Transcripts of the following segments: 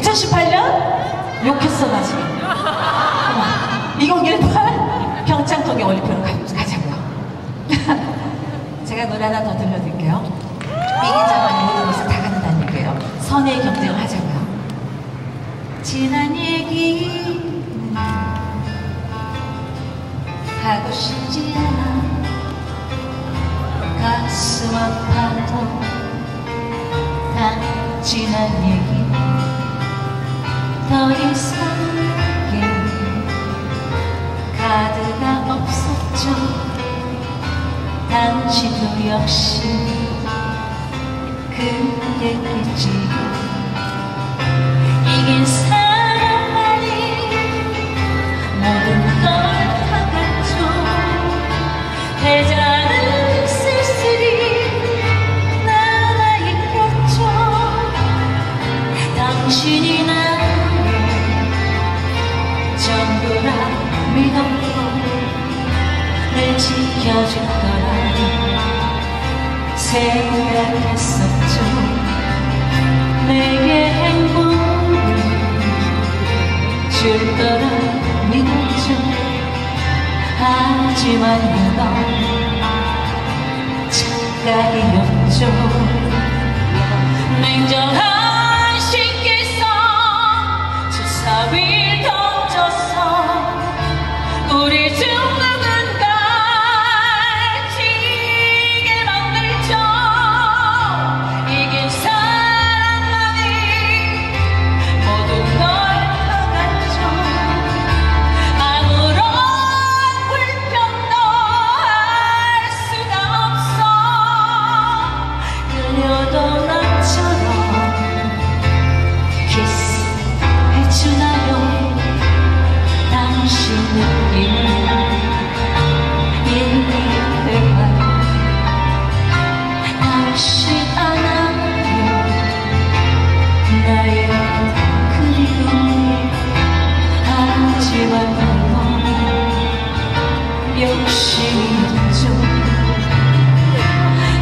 2018년 욕했어 나 지금. 어머, 2018 평창 동계 올림픽으로 가, 가자고요. 제가 노래 하나 더 들려드릴게요. 이기자만 모든 것을 다 갖는다는 얘기예요. 선의 경쟁을 하자고요. 지난 얘기 하고 싶지 않아 가슴 아파도 다 지난 얘기 더 이상 카드가 없었죠. 당신도 역시 그랬겠지. 이긴 했었죠. 내게 행복을 줄 거라 믿었죠. 하지만 그건 착각이었죠. 냉정한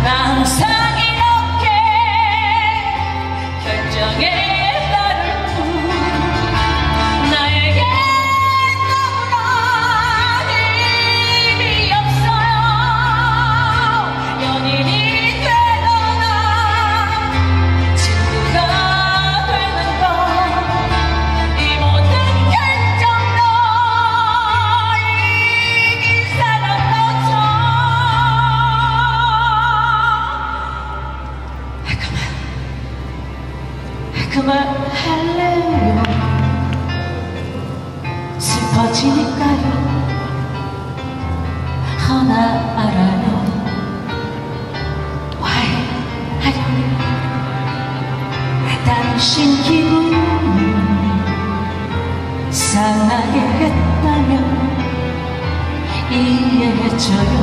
나 항상 슬퍼지니까요 하나 알아요 화해하려면 당신 기분을 상하게 했다면 이해해줘요.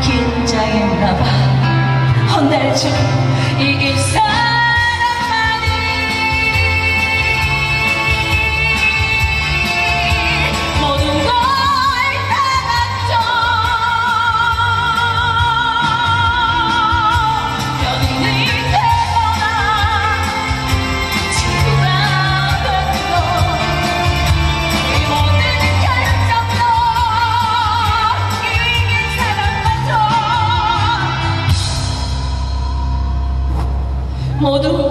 긴장했나봐. 혼내줘 이긴 사람 모두